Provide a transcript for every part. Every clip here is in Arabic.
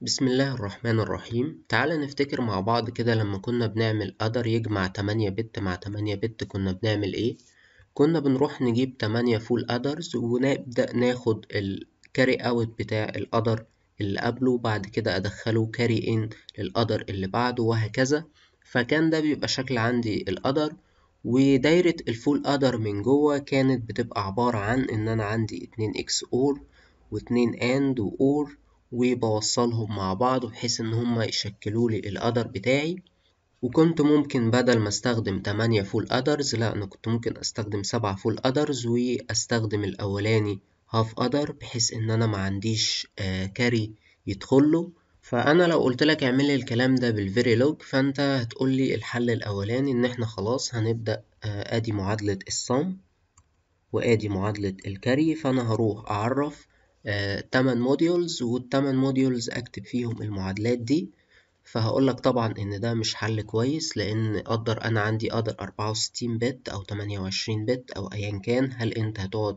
بسم الله الرحمن الرحيم. تعال نفتكر مع بعض كده لما كنا بنعمل adder يجمع 8 bit مع 8 bit كنا بنعمل إيه؟ كنا بنروح نجيب 8 full adders ونبدأ ناخد ال carry out بتاع ال adder اللي قبله وبعد كده أدخله carry in لل adder اللي بعده وهكذا. فكان ده بيبقى شكل عندي ال adder ودايرة ال full adder من جوه كانت بتبقى عبارة عن إن أنا عندي اتنين XOR واتنين AND و OR وبوصلهم مع بعض بحيث إن هما يشكلوا لي ال adder بتاعي. وكنت ممكن بدل ما أستخدم 8 full adders لا أنا كنت ممكن أستخدم 7 full adders وأستخدم الأولاني half adder بحيث إن أنا ما عنديش آه carry يدخله فأنا لو قلت لك اعمل لي الكلام ده بال Verilog فأنت هتقول لي الحل الأولاني إن إحنا خلاص هنبدأ آه آدي معادلة ال sum وآدي معادلة ال carry فأنا هروح أعرف آه، تمن modules والتمن modules اكتب فيهم المعادلات دي. فهقول لك طبعا إن ده مش حل كويس لأن adder أنا عندي adder 64 bit أو 28 bit أو ايا كان هل أنت هتقعد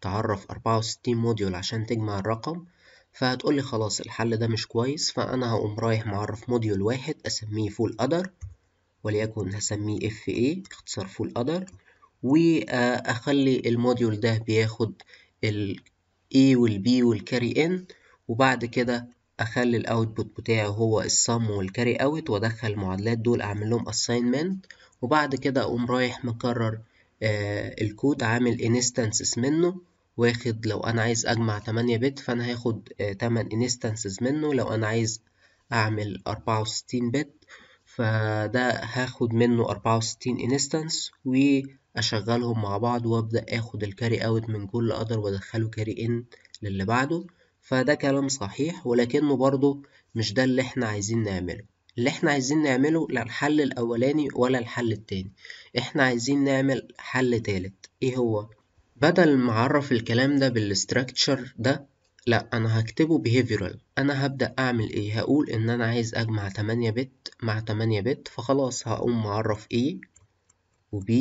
تعرف 64 module عشان تجمع الرقم؟ فهتقولي خلاص الحل ده مش كويس فأنا هقوم رايح معرف module واحد أسميه full adder وليكن هسميه FA اختصار full adder وأخلي ال module ده بياخد A وال B وال carry in وبعد كده أخلي ال output بتاعي هو ال sum وال carry out وأدخل المعادلات دول أعمل لهم assignment. وبعد كده أقوم رايح مكرر آه الكود عامل instances منه. واخد لو أنا عايز أجمع 8 bit فأنا هاخد آه 8 instances منه. لو أنا عايز أعمل 64 bit فده هاخد منه 64 instance. و أشغلهم مع بعض وأبدأ آخد ال carry out من كل adder وأدخله carry in للي بعده. فده كلام صحيح ولكنه برضه مش ده اللي إحنا عايزين نعمله. اللي إحنا عايزين نعمله لا الحل الأولاني ولا الحل التاني. إحنا عايزين نعمل حل تالت. إيه هو؟ بدل ما أعرف الكلام ده بال structure ده لا أنا هكتبه behavioral. أنا هبدأ أعمل إيه؟ هقول إن أنا عايز أجمع 8 بت مع 8 بت فخلاص هقوم معرف A و B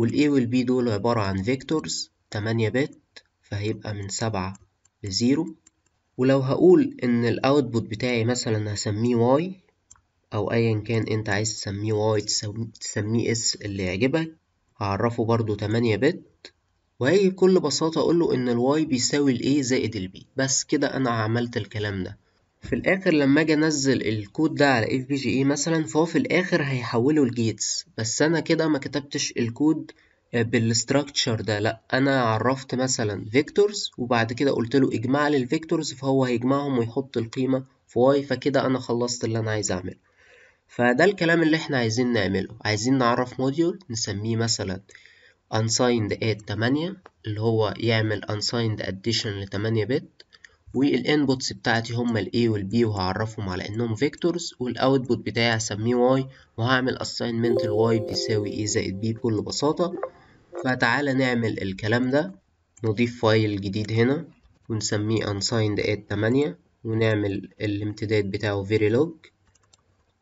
وال A B دول عبارة عن فيكتورز 8 بت فهيبقى من 7 ل 0 ولو هقول إن الأوتبوت بتاعي مثلا هسميه Y أو أيا كان أنت عايز تسميه Y تسميه S اللي يعجبك هعرفه برضو 8 بت. وهي بكل بساطة أقوله إن ال Y بيساوي ال A زائد ال B. بس كده أنا عملت الكلام ده. في الآخر لما أجي أنزل الكود ده على FPGA مثلا فهو في الآخر هيحوله ل gates بس أنا كده ما كتبتش ال code بال structure ده. لأ أنا عرفت مثلا vectors وبعد كده قلت له اجمع لي ال vectors فهو هيجمعهم ويحط القيمة في Y فكده أنا خلصت اللي أنا عايز أعمله. فده الكلام اللي إحنا عايزين نعمله. عايزين نعرف module نسميه مثلا unsigned add 8 اللي هو يعمل unsigned addition ل 8 bit وال inputs بتاعتي هما ال A وال B وهعرفهم على إنهم vectors وال output بتاعي هسميه Y وهعمل assignment ال Y بيساوي A زائد B بكل بساطة. فتعالى نعمل الكلام ده. نضيف file جديد هنا ونسميه unsigned add 8 ونعمل الامتداد بتاعه verilog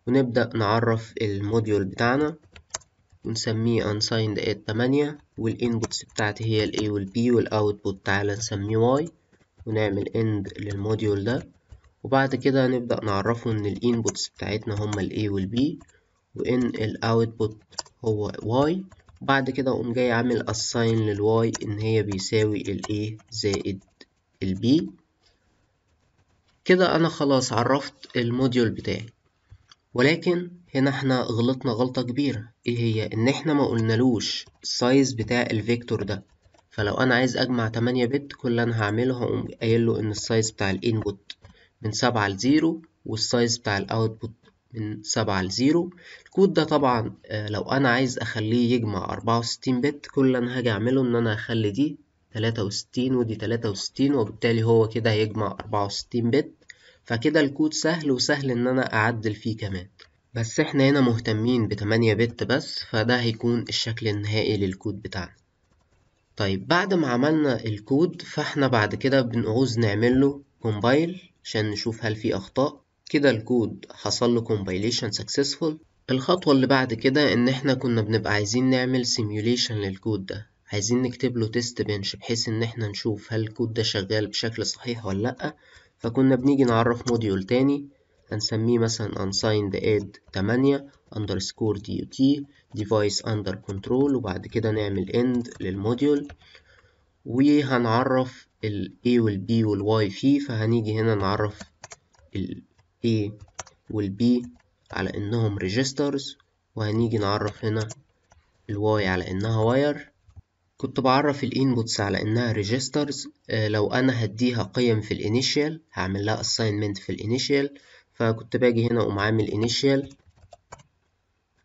ونبدأ نعرف ال module بتاعنا. ونسميه unsigned add 8 وال inputs بتاعتي هي ال A وال B وال output تعالى نسميه Y. ونعمل end لل module ده. وبعد كده نبدأ نعرفه إن ال inputs بتاعتنا هما ال A وال B وإن ال output هو Y. وبعد كده أقوم جاي عامل assign لل Y إن هي بيساوي ال A زائد ال B. كده أنا خلاص عرفت ال module بتاعي. ولكن هنا إحنا غلطنا غلطة كبيرة. إيه هي؟ إن إحنا ما قلنالوش ال size بتاع ال vector ده. فلو أنا عايز أجمع 8 bit كل اللي أنا هعمله هقوم له إن ال size بتاع ال input من 7 ل 0 وال size بتاع ال output من 7 ل 0 الكود ده طبعا لو أنا عايز أخليه يجمع 64 bit كل اللي أنا هاجي أعمله إن أنا هخلي دي 63 ودي 63 وبالتالي هو كده هيجمع 64 bit. فكده الكود سهل وسهل إن أنا أعدل فيه كمان. بس إحنا هنا مهتمين ب 8 bit بس فده هيكون الشكل النهائي للكود بتاعنا. طيب بعد ما عملنا الكود فاحنا بعد كده بنعوز نعمل له compile عشان نشوف هل في أخطاء. كده الكود حصل له compilation successful. الخطوة اللي بعد كده إن إحنا كنا بنبقى عايزين نعمل simulation للكود ده. عايزين نكتب له test bench بحيث إن إحنا نشوف هل الكود ده شغال بشكل صحيح ولا لأ. فكنا بنيجي نعرف module تاني هنسميه مثلا unsigned add 8 underscore dot device under control وبعد كده نعمل end لل module وهنعرف ال A وال B وال Y فيه فهنيجي هنا نعرف ال A وال B على إنهم registers. وهنيجي نعرف هنا ال Y على إنها wire. كنت بعرف ال inputs على إنها registers. آه لو أنا هديها قيم في ال initial هعمل لها assignment في ال initial فكنت باجي هنا أقوم عامل initial.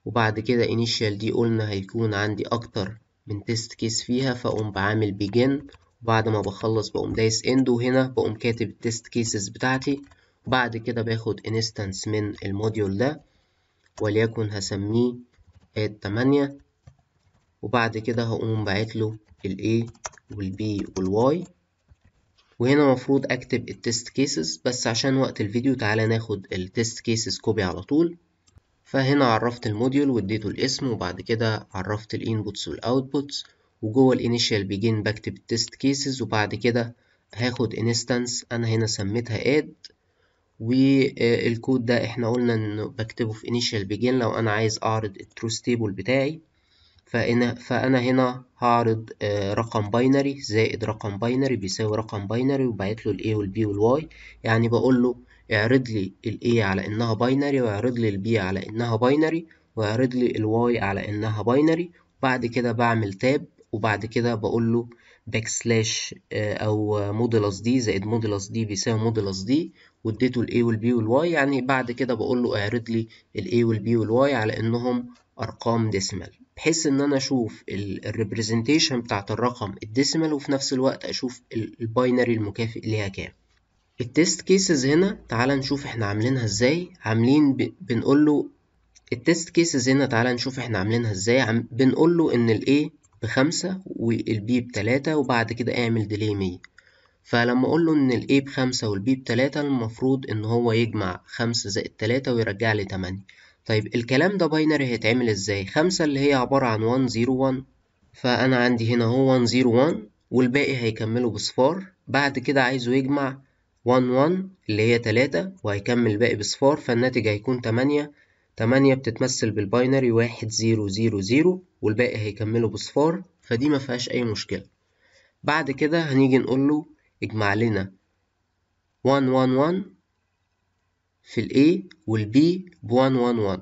وبعد كده initial دي قلنا هيكون عندي أكتر من test case فيها فأقوم بعمل begin. وبعد ما بخلص بقوم دايس end وهنا بقوم كاتب ال test cases بتاعتي. وبعد كده باخد instance من ال module ده وليكن هسميه add 8 وبعد كده هقوم باعتله ال A وال B وال Y. وهنا مفروض أكتب ال test cases بس عشان وقت الفيديو تعالى ناخد ال test cases copy على طول. فهنا عرفت ال module واديته الاسم وبعد كده عرفت ال inputs وال outputs وجوه ال initial بيجين بكتب ال test cases وبعد كده هاخد instance أنا هنا سميتها add وال code ده إحنا قلنا إنه بكتبه في initial begin لو أنا عايز أعرض ال truth table بتاعي فأنا, فأنا هنا هعرض رقم binary زائد رقم باينري بيساوي رقم binary وبعت له ال A وال B وال Y يعني بقول له اعرض لي ال A على إنها binary واعرض لي ال B على إنها binary واعرض لي ال Y على إنها binary بعد كده بعمل tab وبعد كده بقول له back slash أو modulus دي زائد modulus دي بيساوي modulus دي واديته ال A وال B وال Y. يعني بعد كده بقول له اعرض لي ال A وال B وال Y على إنهم أرقام decimal بحيث إن أنا أشوف ال representation بتاعت الرقم ال decimal وفي نفس الوقت أشوف ال binary المكافئ ليها كام. ال test cases هنا تعال نشوف إحنا عاملينها إزاي. عاملين ب... بنقول له ال test cases هنا تعال نشوف إحنا عاملينها إزاي. عم... بنقول له إن ال A بخمسة وال B بتلاتة وبعد كده اعمل delay مية. فلما أقول له إن ال A بخمسة وال B بتلاتة المفروض إن هو يجمع خمسة زائد تلاتة ويرجع لي تمانية. طيب الكلام ده binary هيتعمل إزاي؟ خمسة اللي هي عبارة عن 1 0 1 فأنا عندي هنا هو 1 0 1 والباقي هيكملوا بصفار. بعد كده عايزه يجمع 1 1 اللي هي 3 وهيكمل الباقي بصفار فالناتج هيكون 8 8 بتتمثل بال binary 1 0 0 0 والباقي هيكملوا بصفار فدي ما فيهاش أي مشكلة. بعد كده هنيجي نقول له اجمع لنا 1 1 1 في ال A وال B ب 1 1 1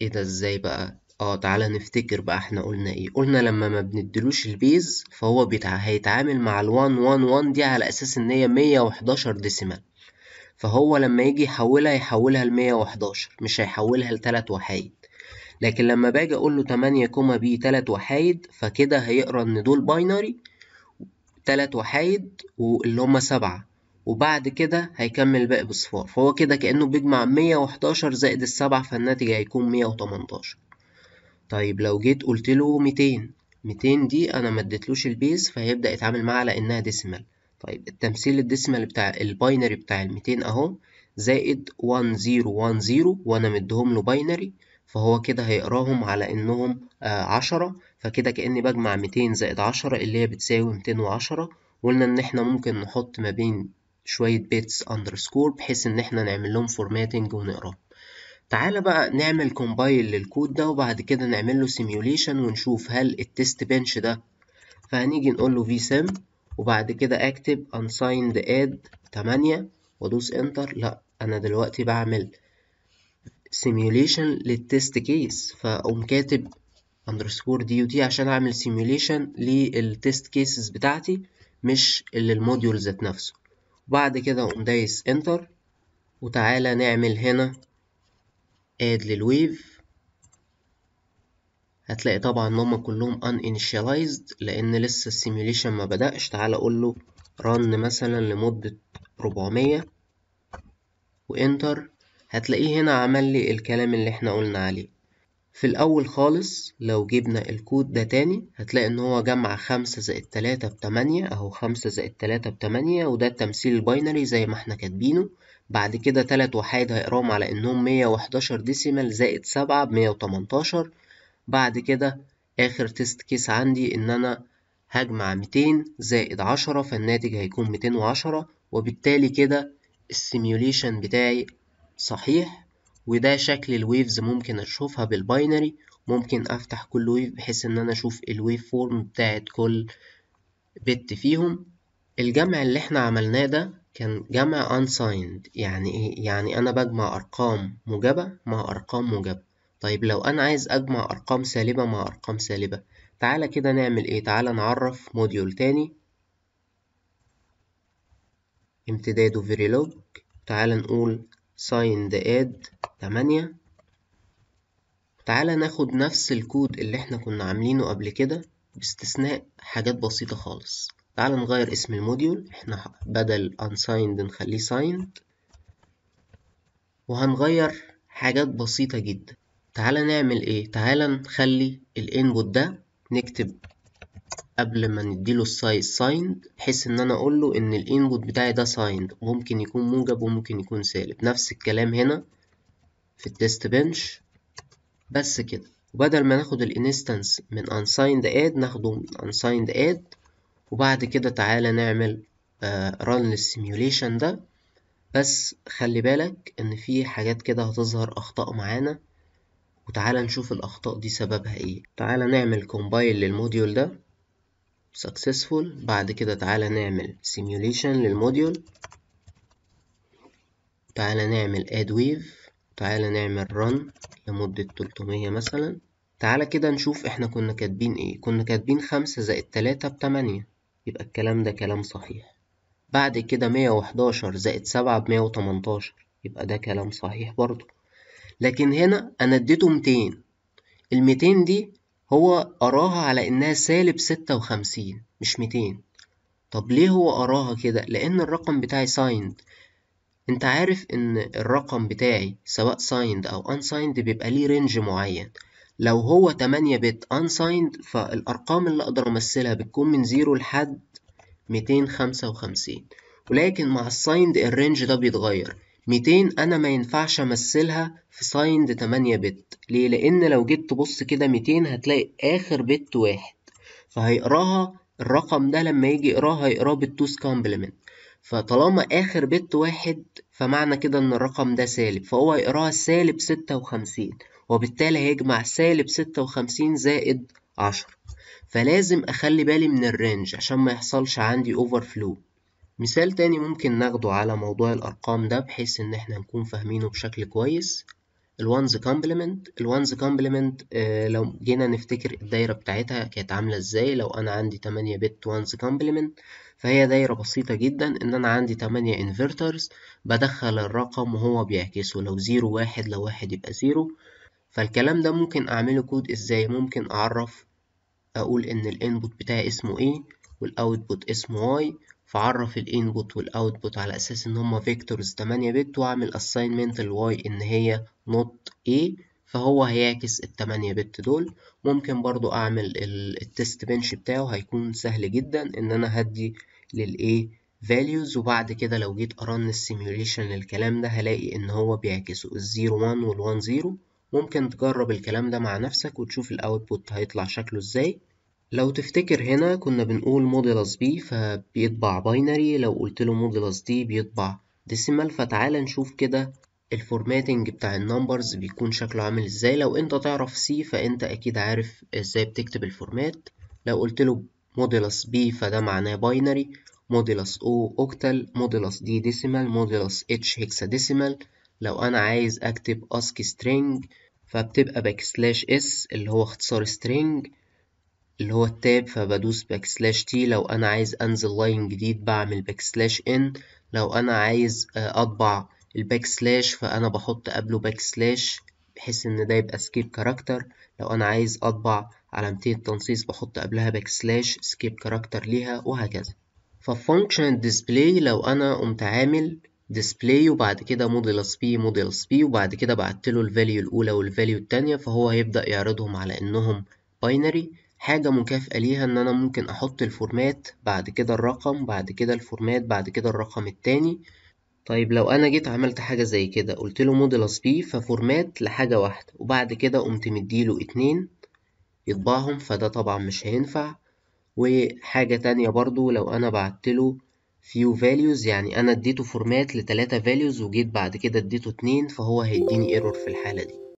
إيه ده؟ إزاي بقى؟ آه تعالى نفتكر بقى إحنا قلنا إيه. قلنا لما ما بنديلوش ال base فهو بيتع... هيتعامل مع ال 1 1 1 دي على أساس إن هي 111 decimal فهو لما يجي يحولها يحولها ل 111 مش هيحولها لتلات وحايد. لكن لما باجي أقول له 8 comma b تلات وحايد فكده هيقرأ إن دول binary تلات وحايد واللي هما سبعة. وبعد كده هيكمل باقي بصفار. فهو كده كأنه بيجمع 111 زائد السبعة فالناتج هيكون 118 طيب لو جيت قلت له 200 200 دي أنا ما اديتلوش ال base فهيبدأ يتعامل معاها على إنها decimal طيب التمثيل ال decimal بتاع ال binary بتاع ال 200 أهو زائد 1 0 1 0 وأنا مديهم له binary فهو كده هيقراهم على إنهم آه عشرة فكده كأني بجمع 200 زائد 10 اللي هي بتساوي 210 وقلنا إن إحنا ممكن نحط ما بين شوية bits underscore بحيث إن إحنا نعمل لهم formatting ونقراه. تعالى بقى نعمل compile للكود ده وبعد كده نعمل له simulation ونشوف هل ال test bench ده. فهنيجي نقول له vsim وبعد كده اكتب unsigned add 8 وادوس enter لا أنا دلوقتي بعمل simulation لل test case فأقوم كاتب دي ودي عشان أعمل simulation لل test cases بتاعتي مش لل module ذات نفسه. وبعد كده أقوم دايس enter وتعالى نعمل هنا add لل wave هتلاقي طبعا إن هما كلهم uninitialized لأن لسه ال simulation ما بدأش. تعالى أقول له run مثلا لمدة 400 و enter هتلاقيه هنا عمل لي الكلام اللي إحنا قلنا عليه. في الأول خالص لو جبنا الكود ده تاني هتلاقي إن هو جمع خمسة زائد تلاتة بتمانية أهو خمسة زائد تلاتة بتمانية وده التمثيل ال binary زي ما إحنا كاتبينه. بعد كده تلات وحايد هيقراهم على إنهم مية وحداشر decimal زائد سبعة بمية وتمنتاشر. بعد كده آخر test case عندي إن أنا هجمع ميتين زائد عشرة فالناتج هيكون ميتين وعشرة. وبالتالي كده ال simulation بتاعي صحيح وده شكل ال waves ممكن أشوفها بال binary. ممكن أفتح كل wave بحيث إن أنا أشوف ال waveform بتاعت كل bit فيهم. الجمع اللي إحنا عملناه ده كان جمع unsigned يعني إيه؟ يعني أنا بجمع أرقام موجبة مع أرقام موجبة. طيب لو أنا عايز أجمع أرقام سالبة مع أرقام سالبة تعالى كده نعمل إيه؟ تعالى نعرف module تاني. امتداده verilog. تعالى نقول signed add 8 تعالى ناخد نفس الكود اللي إحنا كنا عاملينه قبل كده باستثناء حاجات بسيطة خالص. تعالى نغير اسم ال module. إحنا بدل unsigned نخليه signed. وهنغير حاجات بسيطة جدا. تعالى نعمل إيه؟ تعالى نخلي ال input ده نكتب قبل ما نديله ال size signed بحيث ان أنا أقول له ان ال input بتاعي ده signed. ممكن يكون موجب وممكن يكون سالب. نفس الكلام هنا في ال test bench بس كده. وبدل ما ناخد ال instance من unsigned add ناخده من signed add. وبعد كده تعالى نعمل run لل simulation ده. بس خلي بالك إن في حاجات كده هتظهر أخطاء معانا وتعالى نشوف الأخطاء دي سببها إيه. تعالى نعمل compile لل module ده. successful. بعد كده تعالى نعمل simulation لل module. تعالى نعمل add wave تعالى نعمل run لمدة 300 مثلا. تعالى كده نشوف إحنا كنا كاتبين إيه. كنا كاتبين خمسة زائد تلاتة بتمانية. يبقى الكلام ده كلام صحيح. بعد كده مية وحداشر زائد سبعة بمية وتمنتاشر يبقى ده كلام صحيح برضو لكن هنا أنا اديته ميتين. الميتين دي هو قراها على إنها سالب ستة وخمسين مش ميتين. طب ليه هو قراها كده؟ لأن الرقم بتاعي signed أنت عارف إن الرقم بتاعي سواء signed أو unsigned بيبقى ليه range معين. لو هو 8 bit unsigned فالأرقام اللي أقدر أمثلها بتكون من 0 لحد 255 ولكن مع ال signed ال range ده بيتغير. 200 أنا ما ينفعش أمثلها في signed 8 bit ليه؟ لأن لو جيت تبص كده 200 هتلاقي آخر bit واحد. فهيقراها الرقم ده لما يجي يقراها هيقراه بال two's complement فطالما آخر bit واحد فمعنى كده إن الرقم ده سالب. فهو هيقراها سالب ستة وخمسين. وبالتالي هيجمع سالب ستة وخمسين زائد عشرة. فلازم أخلي بالي من ال range عشان ما يحصلش عندي overflow مثال تاني ممكن ناخده على موضوع الأرقام ده بحيث إن إحنا نكون فاهمينه بشكل كويس. ال one's complement ال one's complement لو جينا نفتكر الدايرة بتاعتها كانت عاملة إزاي. لو أنا عندي 8 bit one's complement فهي دايرة بسيطة جدا إن أنا عندي 8 inverters بدخل الرقم وهو بيعكسه. لو zero واحد لو واحد يبقى zero. فالكلام ده ممكن أعمله كود إزاي؟ ممكن أعرف أقول إن ال input بتاعي اسمه a وال output اسمه y فعرف ال input وال output على أساس إن هما vectors 8 bit وأعمل assignment لل y إن هي not a فهو هيعكس ال 8 bit دول. ممكن برضو أعمل ال test bench بتاعه هيكون سهل جدا إن أنا هدي لل a values وبعد كده لو جيت أ run ال simulation للكلام ده هلاقي إن هو بيعكسه ال zero 1 وال one zero ممكن تجرب الكلام ده مع نفسك وتشوف ال output هيطلع شكله إزاي. لو تفتكر هنا كنا بنقول modulus b فبيطبع binary لو قلت له modulus d بيطبع decimal فتعالى نشوف كده ال formatting بتاع ال numbers بيكون شكله عامل إزاي. لو أنت تعرف C فأنت أكيد عارف إزاي بتكتب ال format لو قلت له modulus b فده معناه binary modulus o octal modulus d decimal modulus h hexadecimal لو أنا عايز أكتب ASCII string فبتبقى backslash s اللي هو اختصار string اللي هو ال tab فبدوس backslash t لو أنا عايز أنزل line جديد بعمل backslash n لو أنا عايز أطبع ال backslash فأنا بحط قبله backslash بحيث إن ده يبقى escape character لو أنا عايز أطبع علامتين التنصيص بحط قبلها backslash escape character ليها وهكذا. ف function display لو أنا قمت عامل display وبعد كده modulus b modulus b وبعد كده بعت له ال value الأولى وال value التانية فهو هيبدأ يعرضهم على إنهم binary حاجة مكافئة ليها إن أنا ممكن أحط ال format بعد كده الرقم بعد كده ال format بعد كده الرقم التاني. طيب لو أنا جيت عملت حاجة زي كده قلت له modulus b ف format لحاجة واحدة وبعد كده قمت مديله اتنين يطبعهم فده طبعا مش هينفع. وحاجة تانية برضو لو أنا بعتله few values يعني أنا اديته format لتلاتة values وجيت بعد كده اديته اتنين فهو هيديني error في الحالة دي.